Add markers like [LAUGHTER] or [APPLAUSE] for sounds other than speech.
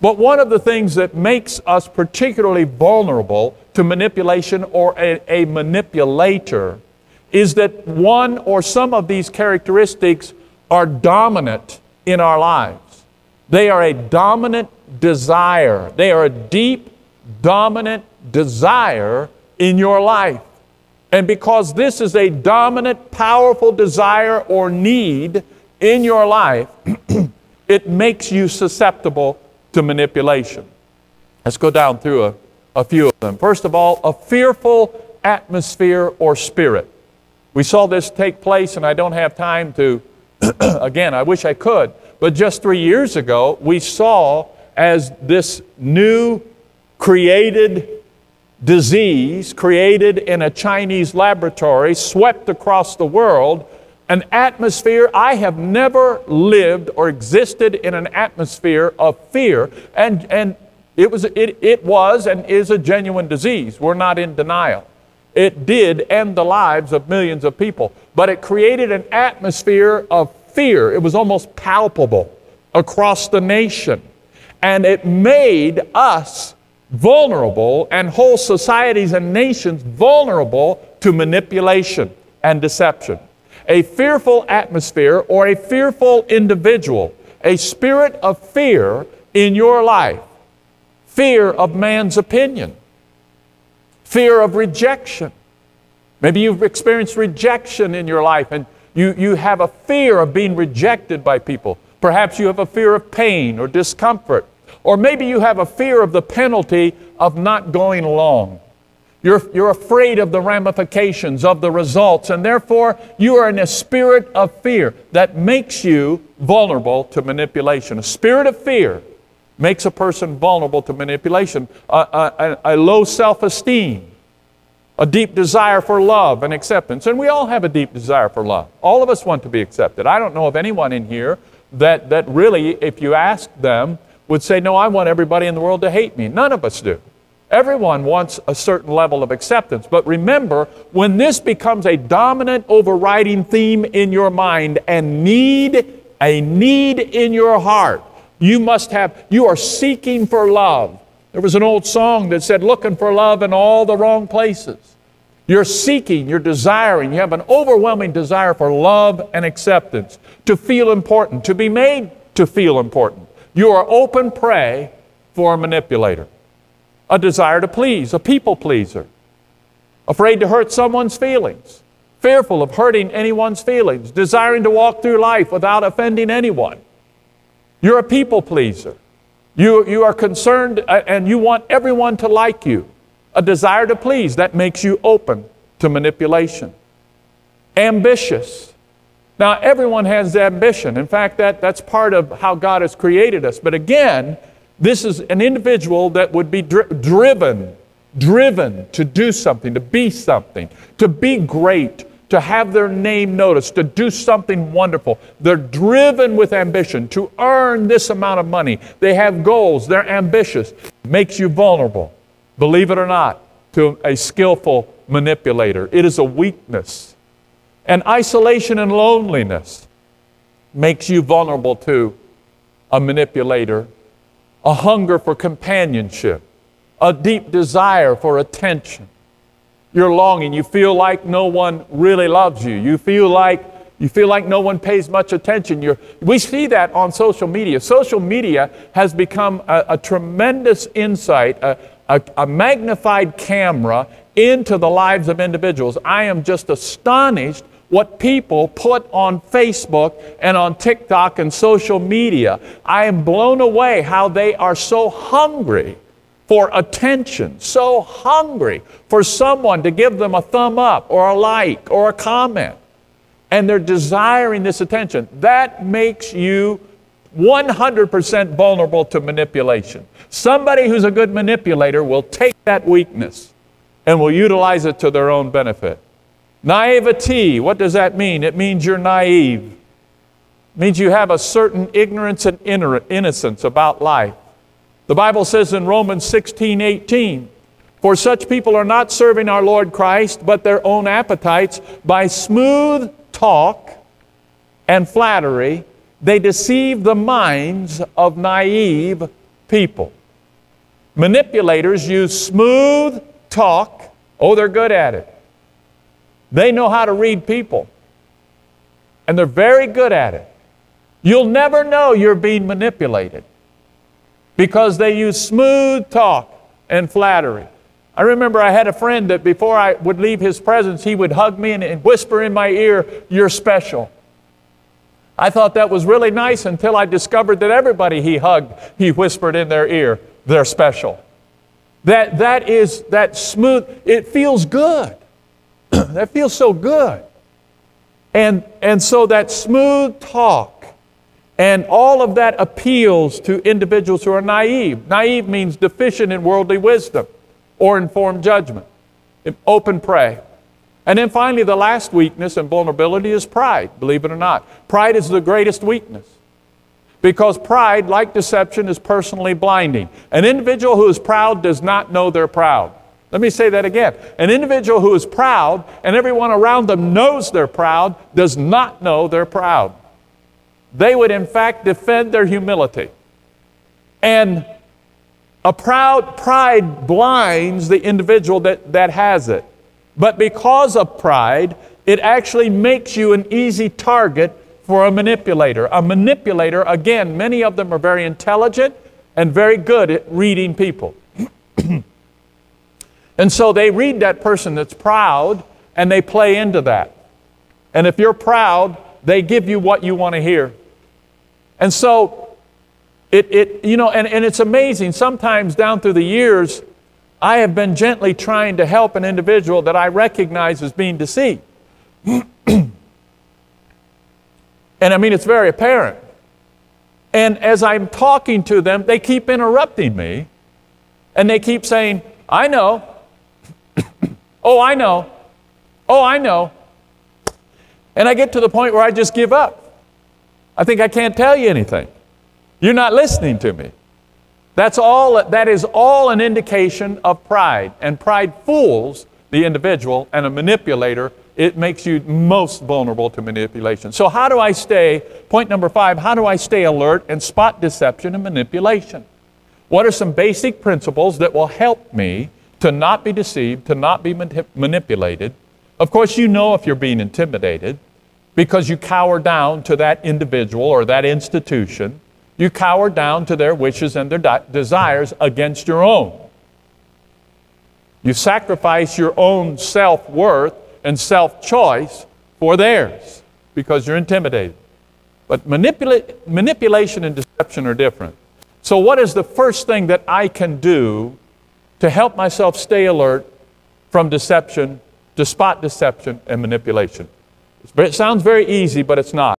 But one of the things that makes us particularly vulnerable to manipulation or a, a, manipulator is that one or some of these characteristics are dominant in our lives. They are a dominant desire, they are a deep, dominant desire in your life. And because this is a dominant, powerful desire or need in your life, [CLEARS THROAT] it makes you susceptible to manipulation. Let's go down through a, a few of them. First of all, a fearful atmosphere or spirit. We saw this take place, and I don't have time to, [CLEARS THROAT] again, I wish I could, but just three years ago, we saw as this new created disease created in a Chinese laboratory swept across the world an atmosphere. I have never lived or existed in an atmosphere of fear. And, and it, was, it, it was and is a genuine disease. We're not in denial. It did end the lives of millions of people, but it created an atmosphere of fear. It was almost palpable across the nation. And it made us vulnerable and whole societies and nations vulnerable to manipulation and deception a fearful atmosphere or a fearful individual, a spirit of fear in your life, fear of man's opinion, fear of rejection. Maybe you've experienced rejection in your life and you, you have a fear of being rejected by people. Perhaps you have a fear of pain or discomfort. Or maybe you have a fear of the penalty of not going along. You're, you're afraid of the ramifications, of the results, and therefore you are in a spirit of fear that makes you vulnerable to manipulation. A spirit of fear makes a person vulnerable to manipulation. A, a, a low self esteem, a deep desire for love and acceptance. And we all have a deep desire for love. All of us want to be accepted. I don't know of anyone in here that, that really, if you ask them, would say, No, I want everybody in the world to hate me. None of us do. Everyone wants a certain level of acceptance. But remember, when this becomes a dominant overriding theme in your mind and need, a need in your heart, you must have, you are seeking for love. There was an old song that said, looking for love in all the wrong places. You're seeking, you're desiring, you have an overwhelming desire for love and acceptance, to feel important, to be made to feel important. You are open prey for a manipulator a desire to please, a people pleaser, afraid to hurt someone's feelings, fearful of hurting anyone's feelings, desiring to walk through life without offending anyone. You're a people pleaser. You, you are concerned and you want everyone to like you. A desire to please that makes you open to manipulation. Ambitious. Now, everyone has ambition. In fact, that, that's part of how God has created us. But again, this is an individual that would be dri- driven, driven to do something, to be something, to be great, to have their name noticed, to do something wonderful. They're driven with ambition to earn this amount of money. They have goals, they're ambitious. Makes you vulnerable, believe it or not, to a skillful manipulator. It is a weakness. And isolation and loneliness makes you vulnerable to a manipulator a hunger for companionship, a deep desire for attention. You're longing, you feel like no one really loves you. You feel like you feel like no one pays much attention. You're, we see that on social media. Social media has become a, a tremendous insight, a, a, a magnified camera into the lives of individuals. I am just astonished what people put on Facebook and on TikTok and social media. I am blown away how they are so hungry for attention, so hungry for someone to give them a thumb up or a like or a comment. And they're desiring this attention. That makes you 100% vulnerable to manipulation. Somebody who's a good manipulator will take that weakness and will utilize it to their own benefit. Naivety, what does that mean? It means you're naive. It means you have a certain ignorance and innocence about life. The Bible says in Romans 16 18, For such people are not serving our Lord Christ, but their own appetites. By smooth talk and flattery, they deceive the minds of naive people. Manipulators use smooth talk. Oh, they're good at it. They know how to read people, and they're very good at it. You'll never know you're being manipulated because they use smooth talk and flattery. I remember I had a friend that before I would leave his presence, he would hug me and, and whisper in my ear, You're special. I thought that was really nice until I discovered that everybody he hugged, he whispered in their ear, They're special. That, that is that smooth, it feels good. [CLEARS THROAT] that feels so good. And, and so that smooth talk and all of that appeals to individuals who are naive. Naive means deficient in worldly wisdom or informed judgment. Open prey. And then finally, the last weakness and vulnerability is pride, believe it or not. Pride is the greatest weakness. Because pride, like deception, is personally blinding. An individual who is proud does not know they're proud. Let me say that again. An individual who is proud and everyone around them knows they're proud does not know they're proud. They would, in fact, defend their humility. And a proud pride blinds the individual that, that has it. But because of pride, it actually makes you an easy target for a manipulator. A manipulator, again, many of them are very intelligent and very good at reading people. And so they read that person that's proud and they play into that. And if you're proud, they give you what you want to hear. And so it, it you know, and, and it's amazing. Sometimes down through the years, I have been gently trying to help an individual that I recognize as being deceived. [CLEARS THROAT] and I mean, it's very apparent. And as I'm talking to them, they keep interrupting me and they keep saying, I know. Oh, I know. Oh, I know. And I get to the point where I just give up. I think I can't tell you anything. You're not listening to me. That's all, that is all an indication of pride. And pride fools the individual, and a manipulator, it makes you most vulnerable to manipulation. So, how do I stay, point number five, how do I stay alert and spot deception and manipulation? What are some basic principles that will help me to not be deceived, to not be manipulated? Of course, you know if you're being intimidated because you cower down to that individual or that institution you cower down to their wishes and their de- desires against your own. You sacrifice your own self worth and self choice for theirs because you're intimidated. But manipula- manipulation and deception are different. So, what is the first thing that I can do to help myself stay alert from deception, to spot deception and manipulation? It sounds very easy, but it's not.